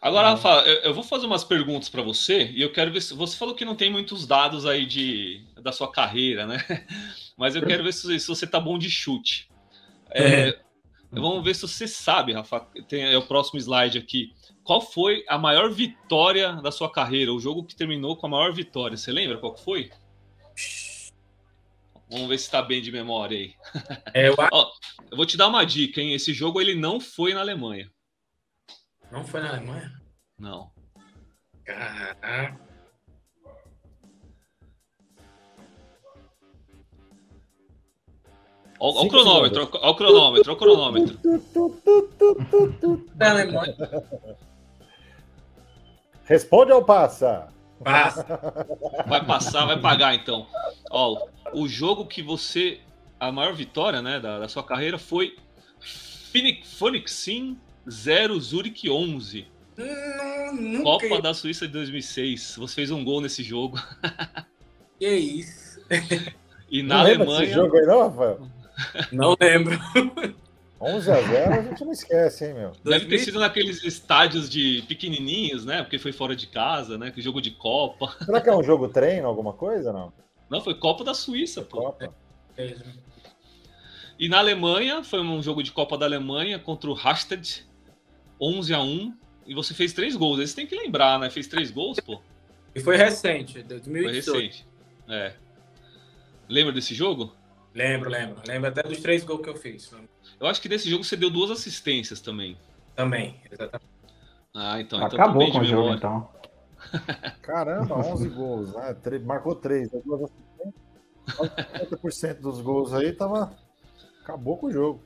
Agora, Rafa, eu, eu vou fazer umas perguntas para você e eu quero ver se você falou que não tem muitos dados aí de, da sua carreira, né? Mas eu quero ver se, se você tá bom de chute. É, vamos ver se você sabe, Rafa. Tem é o próximo slide aqui. Qual foi a maior vitória da sua carreira? O jogo que terminou com a maior vitória. Você lembra qual foi? Vamos ver se está bem de memória aí. É, eu... Ó, eu vou te dar uma dica, hein? Esse jogo ele não foi na Alemanha. Não foi na Alemanha? Não. Caraca. Olha o cronômetro, olha o cronômetro, olha o cronômetro. Na Alemanha. Responde ou passa? Passa. Vai passar, vai pagar então. Ó, o jogo que você. A maior vitória né, da, da sua carreira foi Phoenix, Phoenix Sim 0 Zurich 11. Não, nunca... Copa da Suíça de 2006. Você fez um gol nesse jogo. Que isso? E na não Alemanha. jogo aí, não, Rafael? Não lembro. 11 a 0 a gente não esquece, hein, meu? Deve ter sido naqueles estádios de pequenininhos, né? Porque foi fora de casa, né? Que jogo de Copa. Será que é um jogo treino, alguma coisa, não? Não, foi Copa da Suíça, pô. Copa. E na Alemanha, foi um jogo de Copa da Alemanha contra o Hasted, 11 a 1 E você fez três gols. Aí você tem que lembrar, né? Fez três gols, pô. E foi recente, Foi 2018. recente. É. Lembra desse jogo? Lembro, lembro. Lembro até dos três gols que eu fiz. Eu acho que nesse jogo você deu duas assistências também. Também, exatamente. Ah, então. então Acabou com o jogo, então. Caramba, 11 gols. Né? Marcou 3. Quase 50% dos gols aí tava. Acabou com o jogo.